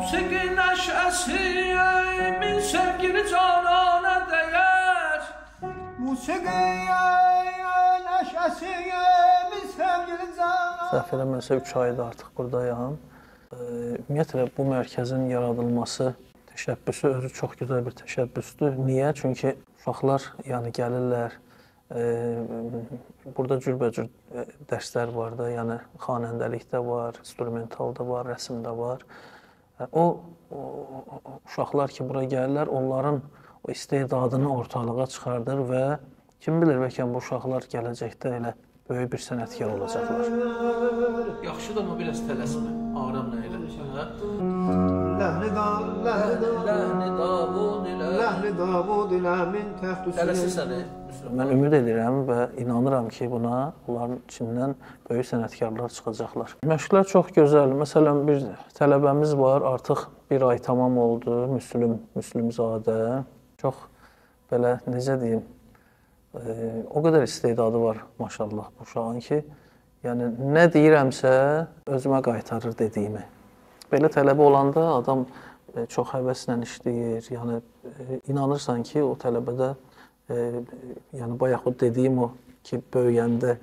Musiqi nəşəsi min sevgili canana dəyər Musiqiyə nəşəsi min sevgili canan Səhv eləmirəmsə 3 aydır artıq burdayam. Ümumiyyətlə bu mərkəzin yaradılması təşəbbüsü özü çox gözəl bir təşəbbüsdür. Niyə? Çünki uşaqlar yəni gəlirlər, burada cürbəcür dərslər var da, yəni xanəndəlikdə var, instrumentalda var, rəsmdə var. E, O, o o- uşaqlar ki, bura gəlirlər, onların o istedadını ortalığa çıxardır və kim bilir bəlkə bu uşaqlar gələcəkdə elə böyük bir sənətkar olacaqlar. Yaxşıdır amma biraz tələsmə, aramla elə. Hə? Ləhni da, ləhni da Ləhni. Ləhni Davud ilə min təxtü Tələsirsən. Mən ümid edirəm və inanıram ki, buna onların içindən böyük sənətkarlar çıxacaqlar. Məşqlər çox gözəl. Məsələn, bir tələbəmiz var, artıq bir ay tamam oldu, Müslüm Müslümzadə. Çox belə necə deyim, e, o qədər istedadı var maşallah bu uşağın ki, yəni nə deyirəmsə özümə qaytarır dediyimi. Belə tələbə olanda adam e, çox həvəslə işləyir. Yəni e, inanırsan ki, o tələbədə e, yəni bayaq o dediyim o ki, böyüyəndə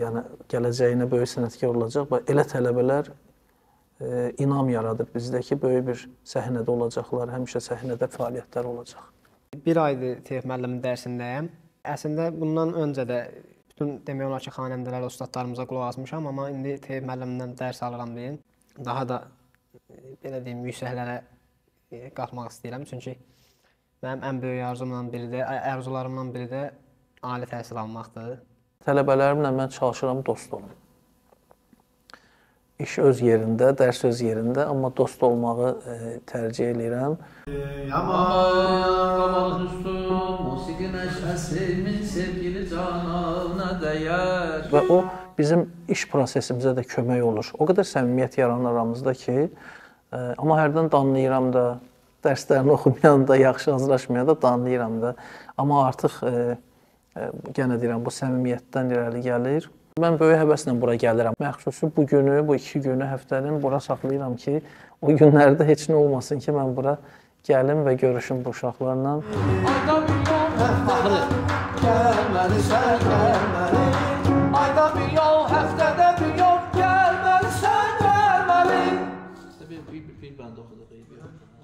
yəni gələcəyinə böyük sənətkar olacaq və elə tələbələr e, inam yaradır bizdə ki, böyük bir səhnədə olacaqlar, həmişə səhnədə fəaliyyətlər olacaq. Bir aydır Tevfik müəllimin dərsindəyəm. Əslində bundan öncə də bütün demək olar ki, xanəndələr, ustadlarımıza qulaq asmışam, amma indi Tevfik müəllimdən dərs alıram deyin. Daha da e, belə deyim, yüksəklərə e, qalxmaq istəyirəm. Çünki mənim ən böyük arzumdan biri də, arzularımdan biri də ali təhsil almaqdır. Tələbələrimlə mən çalışıram dost olum. İş öz yerində, dərs öz yerində, amma dost olmağı e, tərcih eləyirəm. Aman üstü musiqi nəşəsi min sevgili canana dəyər və o bizim iş prosesimizə də kömək olur. O qədər səmimiyyət yaranır aramızda ki, amma hərdən danlayıram da, dərslərini oxumayanda, yaxşı hazırlaşmayanda danlayıram da. Amma artıq ə, yenə deyirəm, bu səmimiyyətdən irəli gəlir. Mən böyük həvəslə bura gəlirəm. Məxsusi bu günü, bu 2 günü həftənin bura saxlayıram ki, o günlərdə heç nə olmasın ki, mən bura gəlim və görüşüm bu uşaqlarla. Bir yol Gəlməlisən, gəlməli Ayda bir yol, həftədə bir yol Gəlməlisən, gəlməli Bir, bir, bir bənd oxuduq.